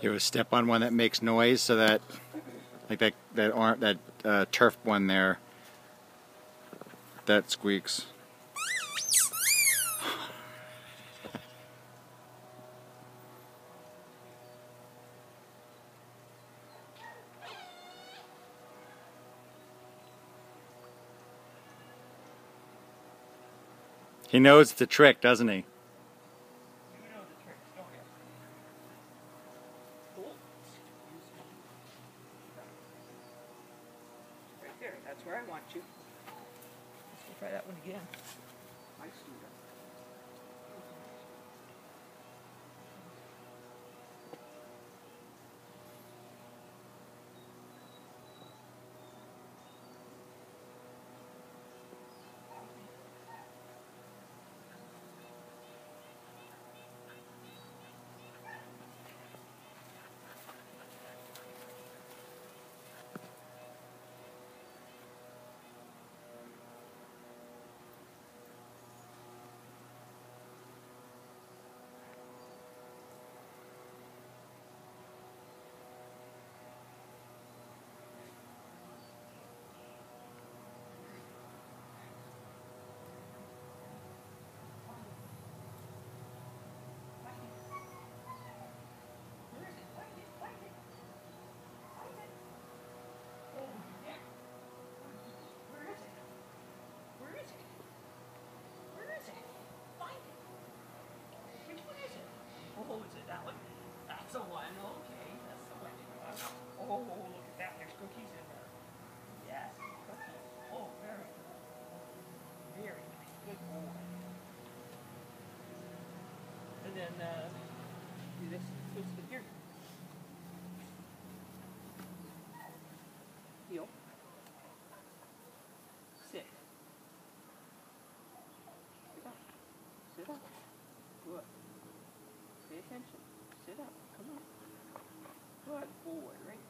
You ever step on one that makes noise so that, like that that or, that uh, turf one there, that squeaks. He knows it's a trick, doesn't he? You know the tricks, don't you? Oh, excuse me. Right there, that's where I want you. Let's try that one again. Nice student. Where is it? Find it, find it. Find it. Oh, yeah. Where is it? Where is it? Where is it? Find it. Which one is it? Oh, is it that one? That's the one. Okay, that's the one. Oh, look at that. There's cookies in there. Yes, cookies. Oh, very good. Very nice. Good boy. And then, uh, do this. Twist it here. Heel. Sit. Sit up. Sit up. Good. Pay attention. Sit up. Come on. Good boy. Right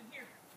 in here.